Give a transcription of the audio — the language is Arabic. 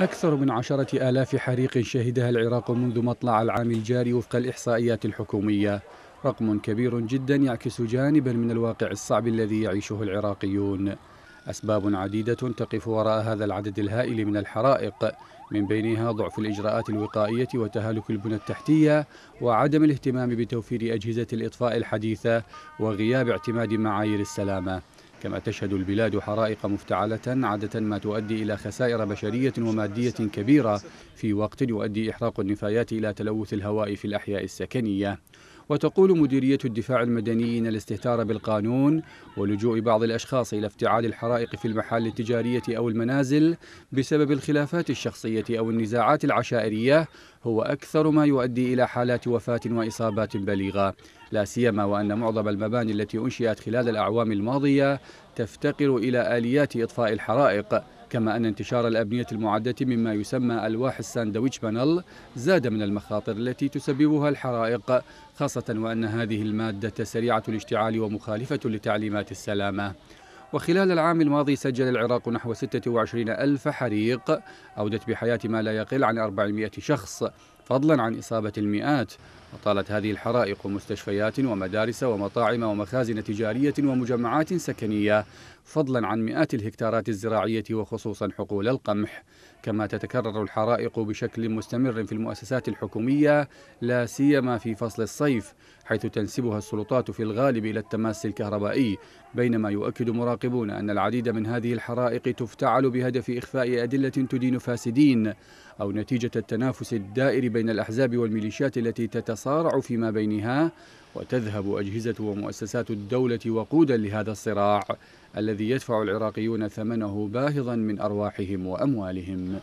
أكثر من عشرة آلاف حريق شهدها العراق منذ مطلع العام الجاري وفق الإحصائيات الحكومية. رقم كبير جدا يعكس جانبا من الواقع الصعب الذي يعيشه العراقيون. أسباب عديدة تقف وراء هذا العدد الهائل من الحرائق من بينها ضعف الإجراءات الوقائية وتهالك البنى التحتية وعدم الاهتمام بتوفير أجهزة الإطفاء الحديثة وغياب اعتماد معايير السلامة. كما تشهد البلاد حرائق مفتعلة عادة ما تؤدي إلى خسائر بشرية ومادية كبيرة في وقت يؤدي إحراق النفايات إلى تلوث الهواء في الأحياء السكنية. وتقول مديرية الدفاع المدني إن الاستهتار بالقانون ولجوء بعض الأشخاص إلى افتعال الحرائق في المحال التجارية أو المنازل بسبب الخلافات الشخصية أو النزاعات العشائرية هو أكثر ما يؤدي إلى حالات وفاة وإصابات بليغة. لا سيما وأن معظم المباني التي أنشئت خلال الأعوام الماضية تفتقر إلى آليات إطفاء الحرائق. كما أن انتشار الأبنية المعدة مما يسمى ألواح ال sandwich panel زاد من المخاطر التي تسببها الحرائق خاصة وأن هذه المادة سريعة الاشتعال ومخالفة لتعليمات السلامة. وخلال العام الماضي سجل العراق نحو 26 ألف حريق أودت بحياة ما لا يقل عن 400 شخص. فضلا عن إصابة المئات. وطالت هذه الحرائق مستشفيات ومدارس ومطاعم ومخازن تجارية ومجمعات سكنية فضلا عن مئات الهكتارات الزراعية وخصوصا حقول القمح. كما تتكرر الحرائق بشكل مستمر في المؤسسات الحكومية لا سيما في فصل الصيف حيث تنسبها السلطات في الغالب إلى التماس الكهربائي. بينما يؤكد مراقبون أن العديد من هذه الحرائق تفتعل بهدف إخفاء أدلة تدين فاسدين أو نتيجة التنافس الدائر بين الأحزاب والميليشيات التي تتصارع فيما بينها وتذهب أجهزة ومؤسسات الدولة وقودا لهذا الصراع الذي يدفع العراقيون ثمنه باهظا من أرواحهم وأموالهم.